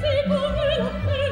sei sicuro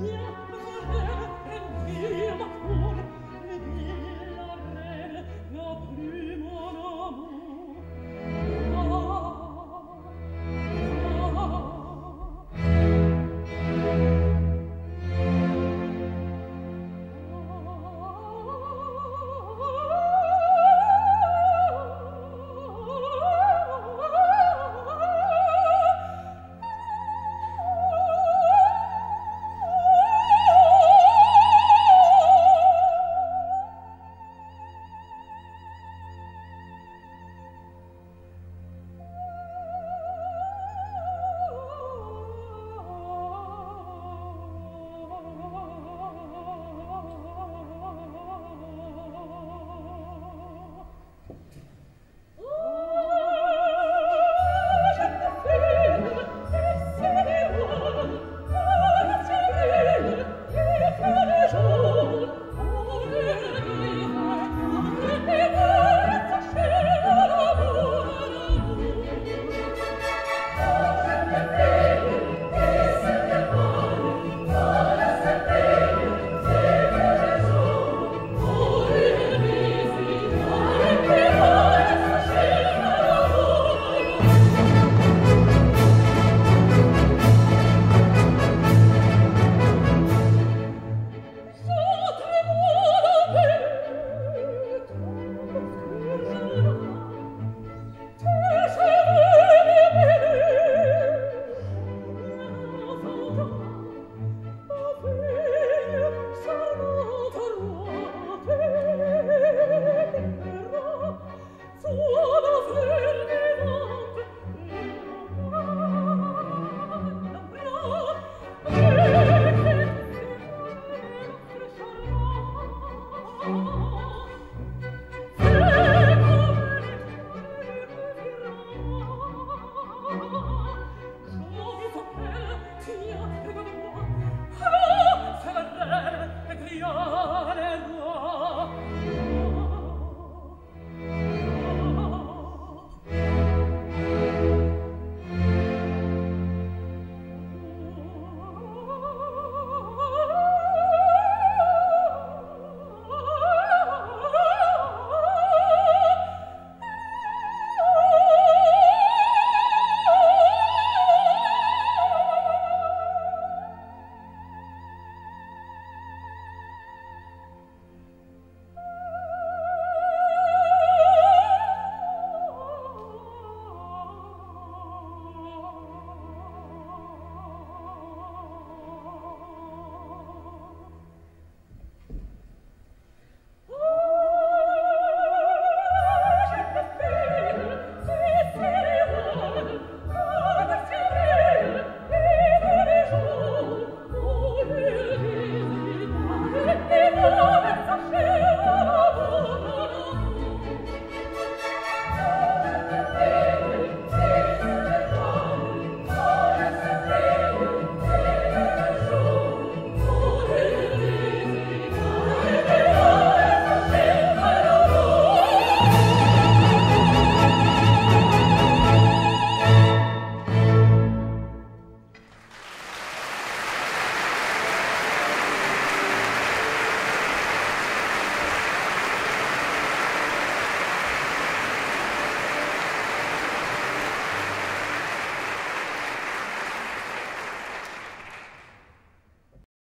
Yeah.